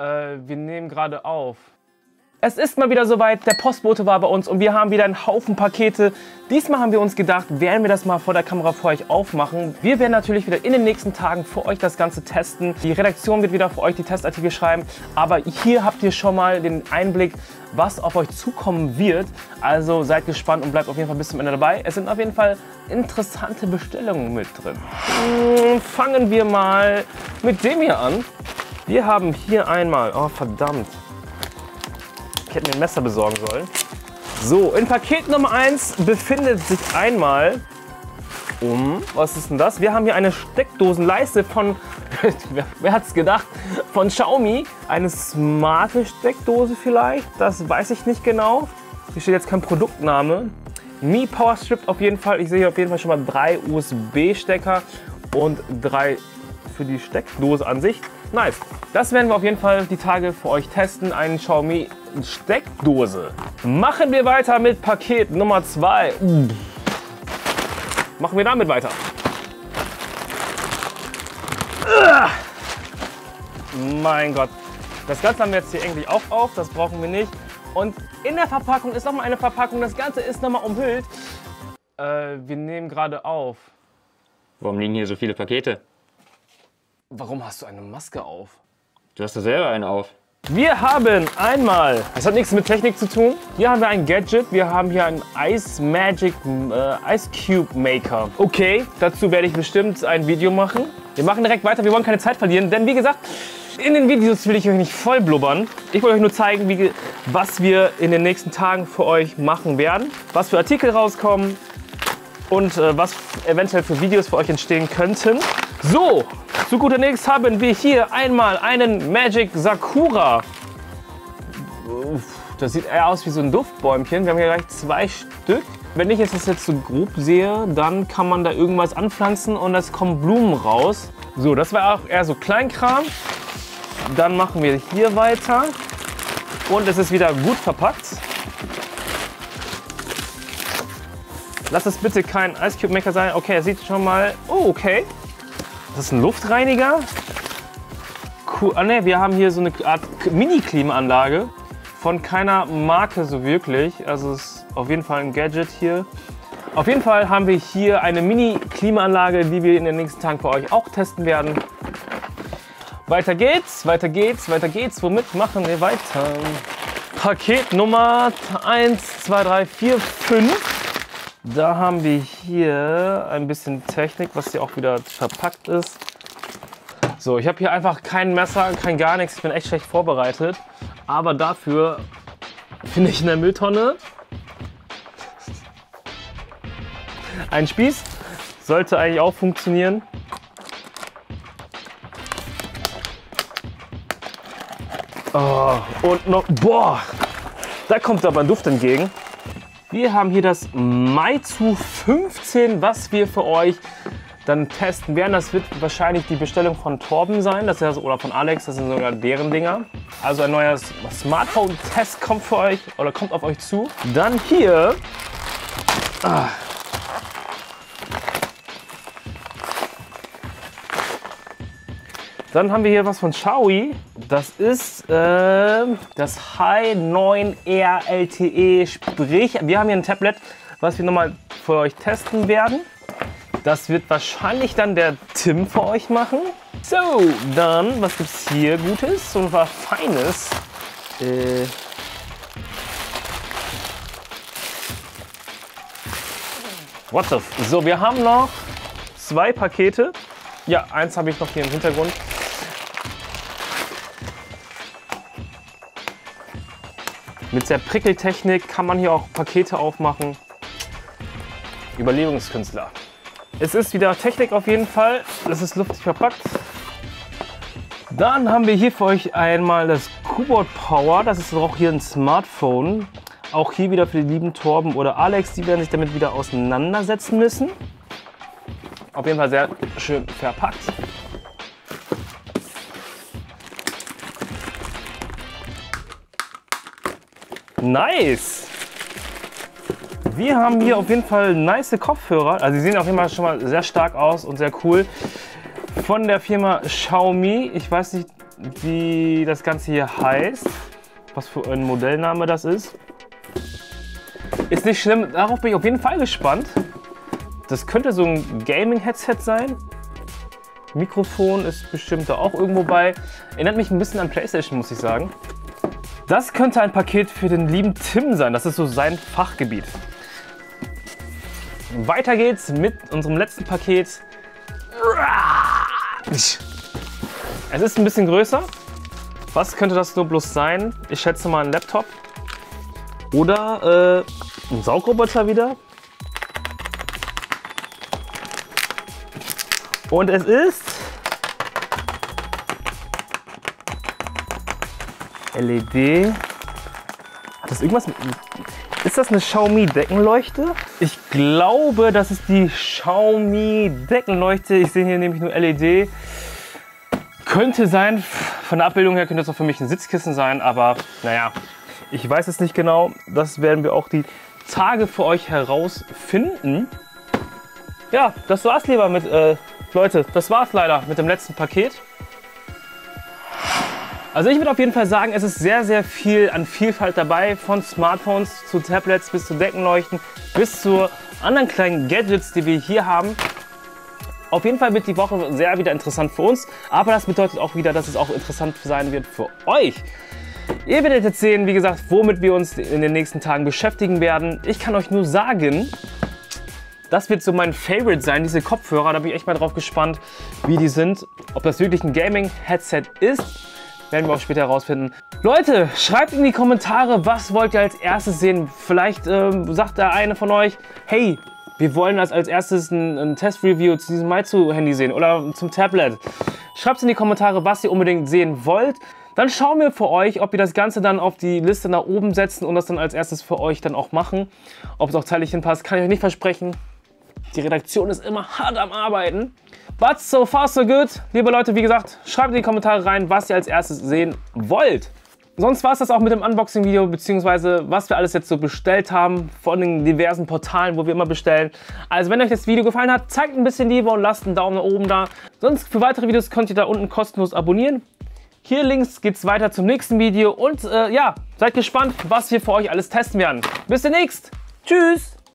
Äh, wir nehmen gerade auf. Es ist mal wieder soweit, der Postbote war bei uns und wir haben wieder einen Haufen Pakete. Diesmal haben wir uns gedacht, werden wir das mal vor der Kamera für euch aufmachen. Wir werden natürlich wieder in den nächsten Tagen für euch das Ganze testen. Die Redaktion wird wieder für euch die Testartikel schreiben. Aber hier habt ihr schon mal den Einblick, was auf euch zukommen wird. Also seid gespannt und bleibt auf jeden Fall bis zum Ende dabei. Es sind auf jeden Fall interessante Bestellungen mit drin. Fangen wir mal mit dem hier an. Wir haben hier einmal, oh verdammt, ich hätte mir ein Messer besorgen sollen. So, in Paket Nummer 1 befindet sich einmal um, was ist denn das? Wir haben hier eine Steckdosenleiste von, wer, wer hat es gedacht, von Xiaomi. Eine smarte Steckdose vielleicht, das weiß ich nicht genau. Hier steht jetzt kein Produktname. Mi Power Strip auf jeden Fall. Ich sehe hier auf jeden Fall schon mal drei USB-Stecker und drei für die Steckdose an sich. Nice. Das werden wir auf jeden Fall die Tage für euch testen. Eine Xiaomi Steckdose. Machen wir weiter mit Paket Nummer 2. Machen wir damit weiter. Mein Gott. Das Ganze haben wir jetzt hier eigentlich auch auf. Das brauchen wir nicht. Und in der Verpackung ist nochmal eine Verpackung. Das Ganze ist nochmal umhüllt. Äh, wir nehmen gerade auf. Warum liegen hier so viele Pakete? Warum hast du eine Maske auf? Du hast da selber einen auf. Wir haben einmal, das hat nichts mit Technik zu tun, hier haben wir ein Gadget, wir haben hier einen Ice Magic äh, Ice Cube Maker. Okay, dazu werde ich bestimmt ein Video machen. Wir machen direkt weiter, wir wollen keine Zeit verlieren, denn wie gesagt, in den Videos will ich euch nicht voll blubbern. Ich will euch nur zeigen, wie, was wir in den nächsten Tagen für euch machen werden, was für Artikel rauskommen und äh, was eventuell für Videos für euch entstehen könnten. So, zu guter Letzt haben wir hier einmal einen Magic Sakura. Das sieht eher aus wie so ein Duftbäumchen. Wir haben hier gleich zwei Stück. Wenn ich es jetzt so grob sehe, dann kann man da irgendwas anpflanzen und es kommen Blumen raus. So, das war auch eher so Kleinkram. Dann machen wir hier weiter. Und es ist wieder gut verpackt. Lass es bitte kein Ice Cube Maker sein. Okay, er sieht schon mal... Oh, okay. Das ist ein Luftreiniger. Cool. Ah, ne, wir haben hier so eine Art Mini-Klimaanlage von keiner Marke so wirklich. Also es ist auf jeden Fall ein Gadget hier. Auf jeden Fall haben wir hier eine Mini-Klimaanlage, die wir in den nächsten Tagen für euch auch testen werden. Weiter geht's, weiter geht's, weiter geht's. Womit machen wir weiter? Paket Nummer 1, 2, 3, 4, 5. Da haben wir hier ein bisschen Technik, was hier auch wieder verpackt ist. So, ich habe hier einfach kein Messer, kein gar nichts. Ich bin echt schlecht vorbereitet. Aber dafür finde ich in der Mülltonne ein Spieß. Sollte eigentlich auch funktionieren. Oh, und noch, boah, da kommt aber ein Duft entgegen. Wir haben hier das Maizu 15, was wir für euch dann testen werden. Das wird wahrscheinlich die Bestellung von Torben sein, das ist, oder von Alex, das sind sogar deren Dinger. Also ein neuer Smartphone-Test kommt für euch oder kommt auf euch zu. Dann hier ah, Dann haben wir hier was von Xiaomi. Das ist äh, das High 9R LTE. Sprich, wir haben hier ein Tablet, was wir nochmal für euch testen werden. Das wird wahrscheinlich dann der Tim für euch machen. So, dann, was gibt es hier Gutes und was Feines? Äh, What the f So, wir haben noch zwei Pakete. Ja, eins habe ich noch hier im Hintergrund. Mit der Prickeltechnik kann man hier auch Pakete aufmachen. Überlebungskünstler. Es ist wieder Technik auf jeden Fall. Es ist luftig verpackt. Dann haben wir hier für euch einmal das Keyboard Power. Das ist auch hier ein Smartphone. Auch hier wieder für die lieben Torben oder Alex. Die werden sich damit wieder auseinandersetzen müssen. Auf jeden Fall sehr schön verpackt. Nice! Wir haben hier auf jeden Fall nice Kopfhörer. Also die sehen auf jeden Fall schon mal sehr stark aus und sehr cool. Von der Firma Xiaomi. Ich weiß nicht, wie das Ganze hier heißt. Was für ein Modellname das ist. Ist nicht schlimm, darauf bin ich auf jeden Fall gespannt. Das könnte so ein Gaming-Headset sein. Mikrofon ist bestimmt da auch irgendwo bei. Erinnert mich ein bisschen an Playstation, muss ich sagen. Das könnte ein Paket für den lieben Tim sein. Das ist so sein Fachgebiet. Weiter geht's mit unserem letzten Paket. Es ist ein bisschen größer. Was könnte das nur bloß sein? Ich schätze mal ein Laptop. Oder äh, ein Saugroboter wieder. Und es ist LED. Hat das irgendwas mit. Ist das eine Xiaomi Deckenleuchte? Ich glaube, das ist die Xiaomi Deckenleuchte. Ich sehe hier nämlich nur LED. Könnte sein, von der Abbildung her könnte das auch für mich ein Sitzkissen sein, aber naja, ich weiß es nicht genau. Das werden wir auch die Tage für euch herausfinden. Ja, das war's lieber mit, äh, Leute, das war's leider mit dem letzten Paket. Also ich würde auf jeden Fall sagen, es ist sehr, sehr viel an Vielfalt dabei, von Smartphones zu Tablets bis zu Deckenleuchten bis zu anderen kleinen Gadgets, die wir hier haben. Auf jeden Fall wird die Woche sehr wieder interessant für uns, aber das bedeutet auch wieder, dass es auch interessant sein wird für euch. Ihr werdet jetzt sehen, wie gesagt, womit wir uns in den nächsten Tagen beschäftigen werden. Ich kann euch nur sagen, das wird so mein Favorite sein, diese Kopfhörer. Da bin ich echt mal drauf gespannt, wie die sind. Ob das wirklich ein Gaming-Headset ist, werden wir auch später herausfinden. Leute, schreibt in die Kommentare, was wollt ihr als erstes sehen. Vielleicht ähm, sagt der eine von euch, hey, wir wollen als, als erstes ein, ein Test-Review zu diesem Meizu-Handy sehen oder zum Tablet. Schreibt in die Kommentare, was ihr unbedingt sehen wollt. Dann schauen wir für euch, ob wir das Ganze dann auf die Liste nach oben setzen und das dann als erstes für euch dann auch machen. Ob es auch zeitlich hinpasst, kann ich euch nicht versprechen. Die Redaktion ist immer hart am Arbeiten. But so far so good. Liebe Leute, wie gesagt, schreibt in die Kommentare rein, was ihr als erstes sehen wollt. Sonst war es das auch mit dem Unboxing-Video, beziehungsweise was wir alles jetzt so bestellt haben von den diversen Portalen, wo wir immer bestellen. Also wenn euch das Video gefallen hat, zeigt ein bisschen Liebe und lasst einen Daumen nach oben da. Sonst für weitere Videos könnt ihr da unten kostenlos abonnieren. Hier links geht es weiter zum nächsten Video und äh, ja, seid gespannt, was wir für euch alles testen werden. Bis demnächst. Tschüss.